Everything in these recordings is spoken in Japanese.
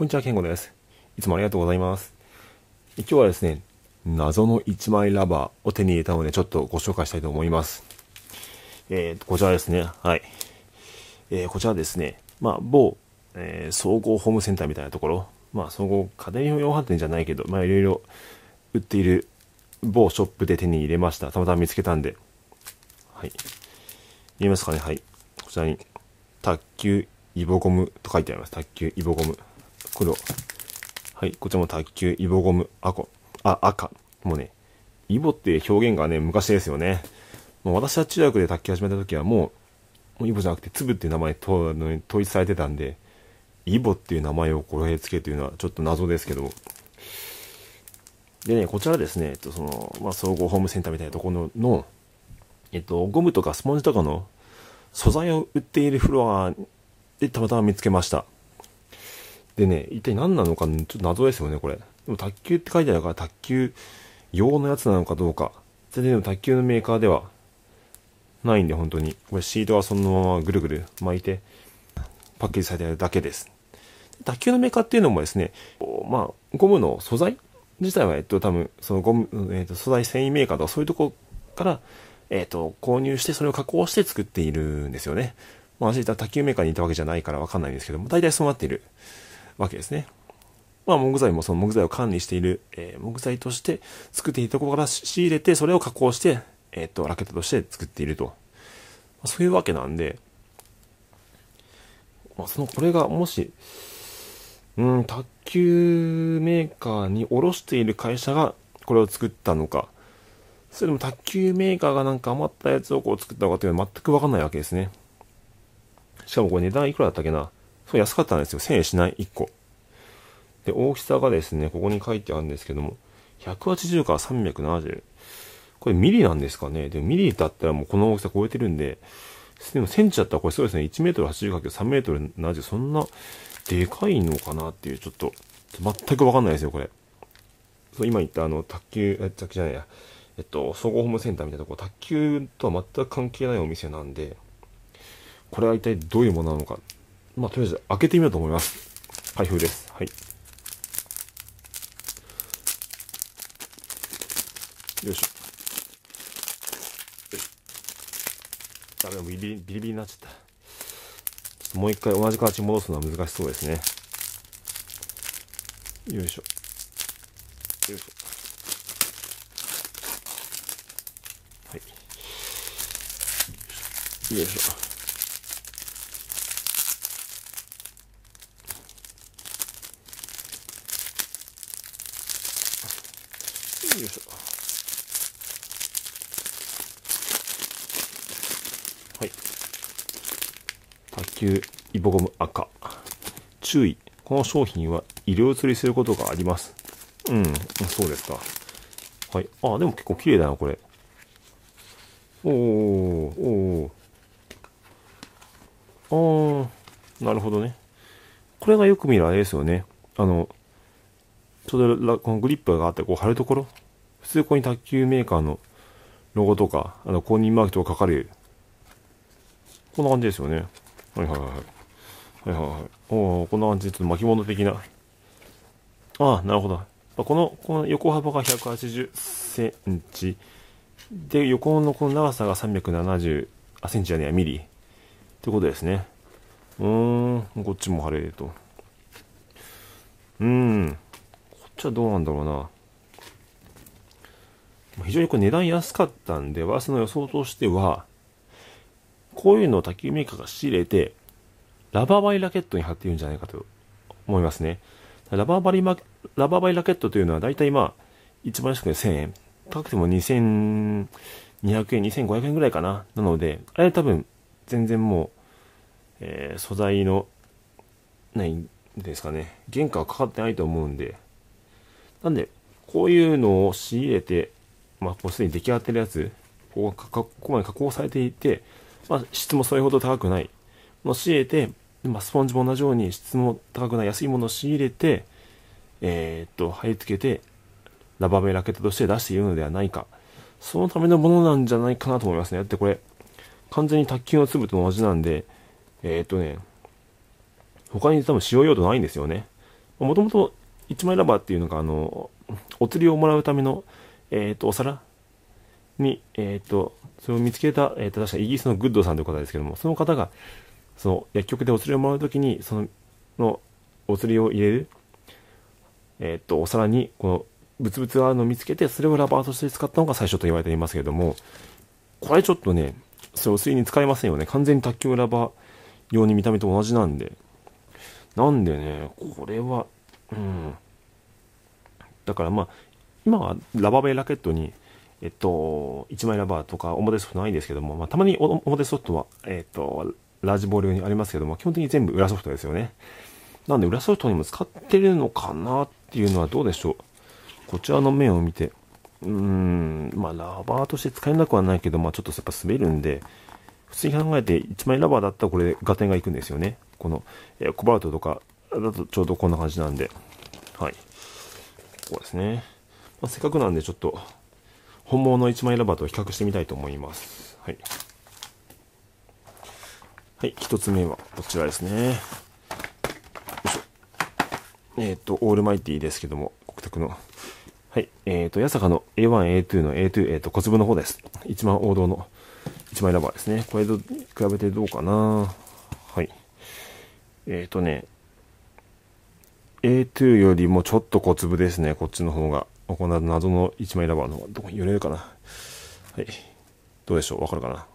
こんにちは、ケンゴです。いつもありがとうございます。今日はですね、謎の1枚ラバーを手に入れたので、ちょっとご紹介したいと思います。えー、こちらですね。はい。えー、こちらですね。まあ、某、えー、総合ホームセンターみたいなところ、まあ、総合家電用販店じゃないけど、まあ、いろいろ売っている某ショップで手に入れました。たまたま見つけたんで。はい。見えますかねはい。こちらに、卓球イボゴムと書いてあります。卓球イボゴム。黒。はい、こちらも卓球、イボゴム、赤。あ、赤。もうね、イボって表現がね、昔ですよね。もう私は中学で卓球始めた時はもう、もうイボじゃなくて、粒っていう名前と統一されてたんで、イボっていう名前をこれつけというのはちょっと謎ですけど、でね、こちらですね、えっと、その、まあ、総合ホームセンターみたいなところ、のえっと、ゴムとかスポンジとかの素材を売っているフロアでたまたま見つけました。でね、一体何なのか、ちょっと謎ですよね、これ。でも卓球って書いてあるから、卓球用のやつなのかどうか。全然卓球のメーカーではないんで、本当に。これシートはそのままぐるぐる巻いて、パッケージされてるだけです。卓球のメーカーっていうのもですね、まあ、ゴムの素材自体は、えっと、多分、そのゴム、えっと、素材繊維メーカーとかそういうとこから、えっと、購入して、それを加工して作っているんですよね。まあ、私卓球メーカーにいたわけじゃないからわかんないんですけども、大体そうなっているわけですね。まあ、木材もその木材を管理している、えー、木材として作っているところから仕入れて、それを加工して、えっ、と、ラケットとして作っていると。まあ、そういうわけなんで、まあ、その、これがもし、うん、卓球メーカーに卸している会社がこれを作ったのか、それでも卓球メーカーがなんか余ったやつをこう作ったのかというのは全くわかんないわけですね。しかもこれ値段いくらだったっけなそう安かったんですよ。1000円しない1個。で、大きさがですね、ここに書いてあるんですけども、180から370。これミリなんですかねでもミリだったらもうこの大きさ超えてるんで、でもセンチだったらこれそうですね、1メートル 80×3 メートル70、そんなでかいのかなっていう、ちょっと、全くわかんないですよ、これ。そう今言ったあの、卓球、え、卓球じゃないや、えっと、総合ホームセンターみたいなとこ、卓球とは全く関係ないお店なんで、これは一体どういうものなのか。まあ、とりあえず開けてみようと思います。開封です。はい。よいしょ。あ、でもビリビリビリになっちゃった。もう一回同じ形戻すのは難しそうですね。よいしょ。よいしょ。はい。よいしょ。いしょはい。卓球イボゴム赤。注意。この商品は医療釣りすることがあります。うん。そうですか。はい。あでも結構綺麗だなこれ。おーおーああなるほどね。これがよく見るあれですよね。あのちょうどこのグリップがあってこう貼るところ普通ここに卓球メーカーのロゴとか、あの公認マークとか書かれる。こんな感じですよね。はいはいはい。はいはいはい。おこんな感じでちょっと巻物的な。ああ、なるほど。この、この横幅が180センチ。で、横のこの長さが370、あ、センチじゃねえ、ミリ。ってことですね。うーん、こっちも貼れると。うーん。こっちはどうなんだろうな。非常にこれ値段安かったんで、私の予想としては、こういうのを卓球メーカーが仕入れて、ラバーバリラケットに貼っているんじゃないかと思いますね。ラバーバリマ、ラバーバリラケットというのは大体まあ、一番安くて1000円。高くても2200円、2500円ぐらいかな。なので、あれ多分、全然もう、えー、素材の、何ですかね、原価はかかってないと思うんで、なんで、こういうのを仕入れて、まあ、もうすでに出来上がってるやつ、ここここまで加工されていて、まあ、質もそれほど高くないのを仕入れて、まあ、スポンジも同じように質も高くない安いものを仕入れて、えー、っと、貼り付けて、ラバメラケットとして出しているのではないか。そのためのものなんじゃないかなと思いますね。だってこれ、完全に卓球の粒と同じなんで、えー、っとね、他に多分使用用途ないんですよね。もともと一枚ラバーっていうのが、あの、お釣りをもらうための、えっ、ー、と、お皿？に、えっ、ー、と、それを見つけた、えっ、ー、と、確かイギリスのグッドさんという方ですけども、その方が、その薬局でお釣りをもらうときに、その、の、お釣りを入れる、えっ、と、お皿に、この、ブツブツがあるのを見つけて、それをラバーとして使ったのが最初と言われていますけれども、これちょっとね、それお釣りに使えませんよね。完全に卓球ラバー用に見た目と同じなんで。なんでね、これは、うん。だからまあ、今はラバーベイラケットに、えっと、1枚ラバーとか表ソフトないんですけども、まあ、たまに表ソフトは、えっと、ラージボール用にありますけども、基本的に全部裏ソフトですよね。なんで裏ソフトにも使ってるのかなっていうのはどうでしょう。こちらの面を見て、うーん、まあラバーとして使えなくはないけど、まあちょっとやっぱ滑るんで、普通に考えて1枚ラバーだったらこれ合点がいくんですよね。この、えー、コバルトとかだとちょうどこんな感じなんで、はい。こうですね。まあ、せっかくなんでちょっと、本物の1枚ラバーと比較してみたいと思います。はい。はい、一つ目はこちらですね。えっ、ー、と、オールマイティですけども、国宅の。はい、えっ、ー、と、八坂の A1、A2 の A2、えっ、ー、と、小粒の方です。一番王道の1枚ラバーですね。これと比べてどうかなはい。えっ、とね、A2 よりもちょっと小粒ですね、こっちの方が。この謎の1枚ラバーの方がどこに寄れるかな。はい。どう。でしょう。わかるかな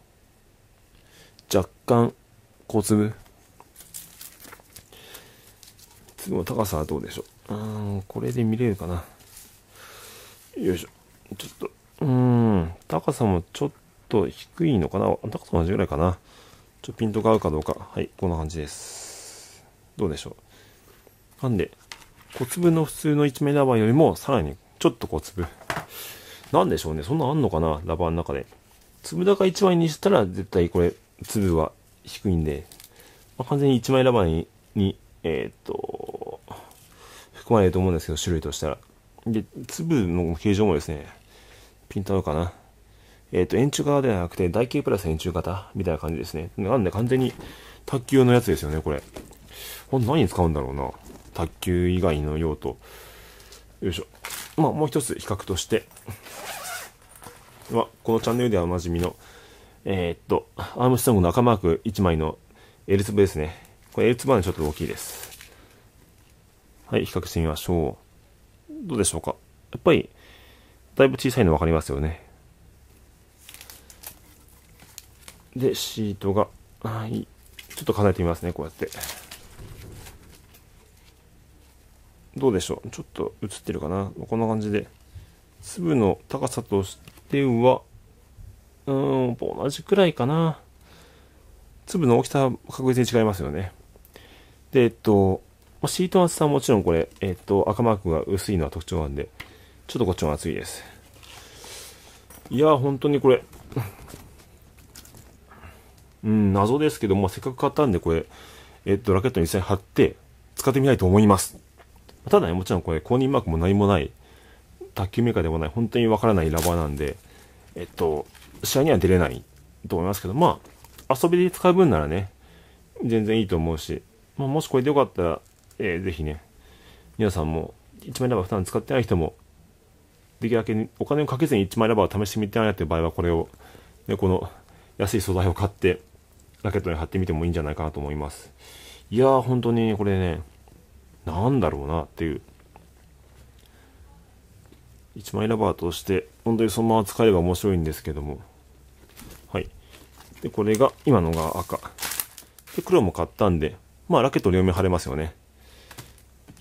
若干、小粒。次の高さはどう。でしょう。う。ん、これで見れるかな。よいしょ。ちょっと、う。ん、高さもちょっと低いのかな高さ同じぐらいかな。ちょっとピントが合う。かどう。か。はい、こんな感じです。どう。でしょう。なんで、小粒の普通の1枚ラバーよりもさらにちょっと小粒。なんでしょうね。そんなあんのかな？ラバーの中で。粒高1枚にしたら絶対これ、粒は低いんで、まあ、完全に1枚ラバーに、にえー、っと、含まれると思うんですけど、種類としたら。で、粒の形状もですね、ピント合うかな。えっ、と、円柱型ではなくて、台形プラス円柱型みたいな感じですね。なんで完全に卓球のやつですよね、これ。ほん何に使うんだろうな。卓球以外の用途。よいしょ。まあ、もう一つ比較として、まあ、このチャンネルではおなじみの、えー、っと、アームストロングの赤マーク1枚の L 粒ですね。これ L 粒はちょっと大きいです。はい、比較してみましょう。どうでしょうか。やっぱり、だいぶ小さいの分かりますよね。で、シートが、はい、ちょっと重ねてみますね、こうやって。どうでしょう？ちょっと映ってるかな？こんな感じで。粒の高さとしては、うーん、同じくらいかな。粒の大きさは確実に違いますよね。で、えっと、シートの厚さはもちろんこれ、えっと、赤マークが薄いのは特徴なんで、ちょっとこっちも厚いです。いやー、本当にこれ、うん、謎ですけど、まあ、せっかく買ったんで、これ、えっと、ラケットに実際貼って、使ってみたいと思います。ただね、もちろんこれ、公認マークも何もない、卓球メーカーでもない、本当にわからないラバーなんで、えっと、試合には出れないと思いますけど、まあ、遊びで使う分ならね、全然いいと思うし、まあ、もしこれでよかったら、えー、ぜひね、皆さんも、1枚ラバー負担使ってない人も、できるだけお金をかけずに1枚ラバーを試してみてないっていう場合は、これを、ね、この安い素材を買って、ラケットに貼ってみてもいいんじゃないかなと思います。いやー、本当にこれね、なんだろうなっていう。1枚ラバーとして、本当にそのまま使えば面白いんですけども。はい。で、これが、今のが赤。で、黒も買ったんで、まあ、ラケット両面貼れますよね。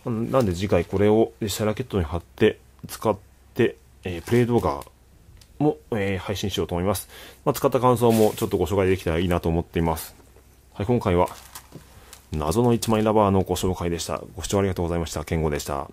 なんで次回これを実際ラケットに貼って使って、えー、プレイ動画も、えー、配信しようと思います。まあ、使った感想もちょっとご紹介できたらいいなと思っています。はい、今回は謎の一枚ラバーのご紹介でした。ご視聴ありがとうございました。健吾でした。